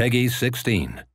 Peggy 16.